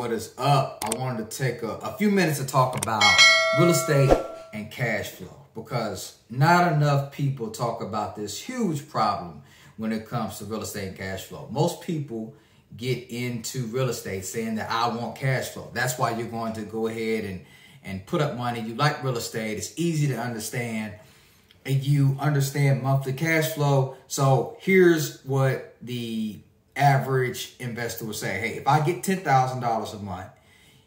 what is up? I wanted to take a, a few minutes to talk about real estate and cash flow because not enough people talk about this huge problem when it comes to real estate and cash flow. Most people get into real estate saying that I want cash flow. That's why you're going to go ahead and, and put up money. You like real estate. It's easy to understand and you understand monthly cash flow. So here's what the average investor would say, hey, if I get $10,000 a month,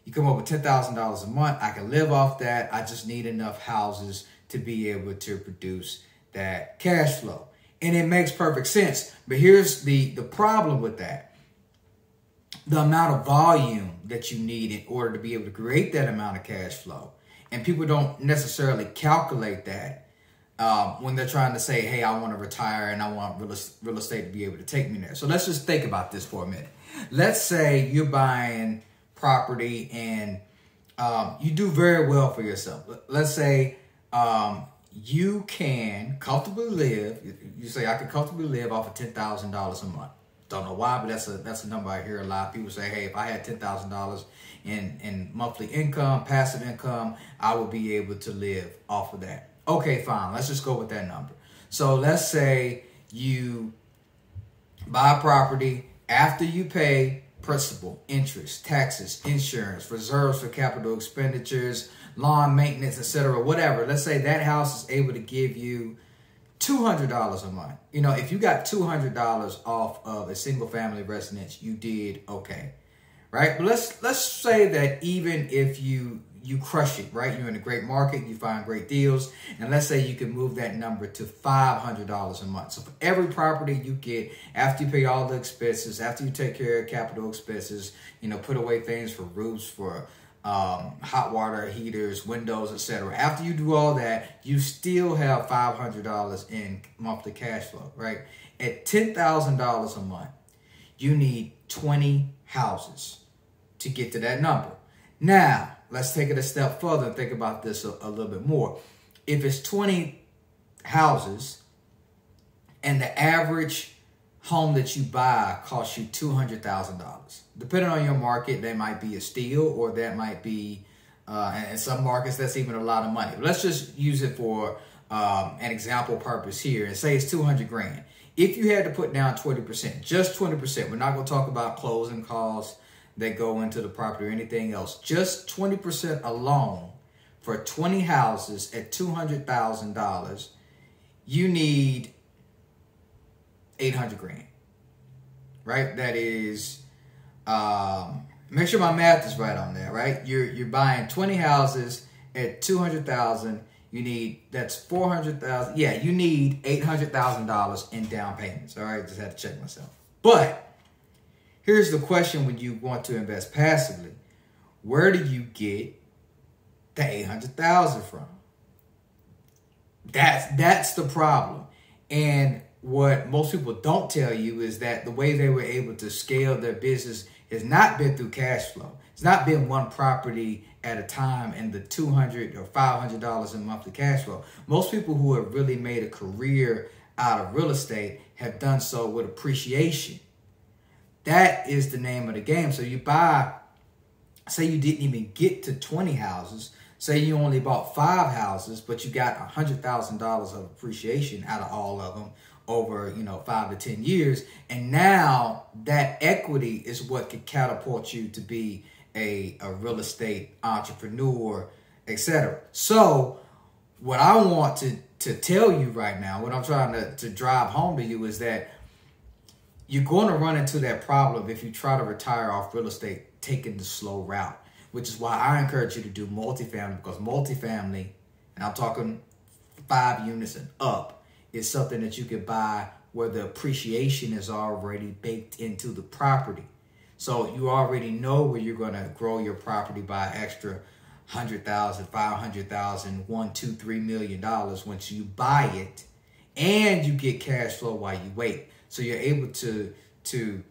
you come up with $10,000 a month, I can live off that. I just need enough houses to be able to produce that cash flow. And it makes perfect sense. But here's the, the problem with that. The amount of volume that you need in order to be able to create that amount of cash flow. And people don't necessarily calculate that um, when they're trying to say, hey, I want to retire and I want real, real estate to be able to take me there. So let's just think about this for a minute. Let's say you're buying property and um, you do very well for yourself. Let's say um, you can comfortably live. You say I can comfortably live off of ten thousand dollars a month. Don't know why, but that's a that's a number I hear a lot. People say, "Hey, if I had ten thousand dollars in in monthly income, passive income, I would be able to live off of that." Okay, fine. Let's just go with that number. So let's say you buy property after you pay principal, interest, taxes, insurance, reserves for capital expenditures, lawn maintenance, etc., whatever. Let's say that house is able to give you $200 a month. You know, if you got $200 off of a single family residence, you did okay. Right? But let's let's say that even if you you crush it, right? You're in a great market, you find great deals, and let's say you can move that number to $500 a month. So for every property you get, after you pay all the expenses, after you take care of capital expenses, you know, put away things for roofs, for um, hot water heaters, windows, etc. After you do all that, you still have $500 in monthly cash flow, right? At $10,000 a month, you need 20 houses to get to that number. Now, let's take it a step further and think about this a, a little bit more. If it's 20 houses and the average home that you buy costs you $200,000, depending on your market, that might be a steal or that might be, uh, in some markets, that's even a lot of money. Let's just use it for um, an example purpose here and say it's 200 grand. If you had to put down 20%, just 20%, we're not going to talk about closing costs, that go into the property or anything else. Just 20% alone for 20 houses at $200,000, you need 800 grand. Right? That is um, make sure my math is right on there, right? You're you're buying 20 houses at 200,000, you need that's 400,000. Yeah, you need $800,000 in down payments. All right, just had to check myself. But Here's the question when you want to invest passively. Where do you get the 800,000 from? That's that's the problem. And what most people don't tell you is that the way they were able to scale their business has not been through cash flow. It's not been one property at a time and the 200 or $500 in monthly cash flow. Most people who have really made a career out of real estate have done so with appreciation. That is the name of the game. So you buy, say you didn't even get to 20 houses, say you only bought five houses, but you got $100,000 of appreciation out of all of them over, you know, five to 10 years. And now that equity is what could catapult you to be a, a real estate entrepreneur, etc. So what I want to, to tell you right now, what I'm trying to, to drive home to you is that you're going to run into that problem if you try to retire off real estate taking the slow route, which is why I encourage you to do multifamily because multifamily, and I'm talking five units and up, is something that you can buy where the appreciation is already baked into the property. So you already know where you're going to grow your property by extra hundred thousand, five hundred thousand, one, two, three million dollars once you buy it, and you get cash flow while you wait. So you're able to to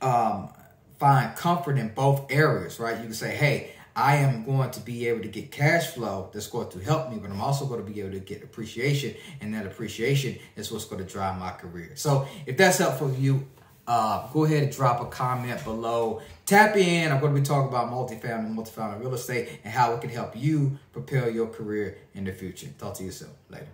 um, find comfort in both areas, right? You can say, hey, I am going to be able to get cash flow that's going to help me, but I'm also going to be able to get appreciation, and that appreciation is what's going to drive my career. So if that's helpful for you, uh, go ahead and drop a comment below. Tap in. I'm going to be talking about multifamily, multifamily real estate, and how it can help you propel your career in the future. Talk to you soon. Later.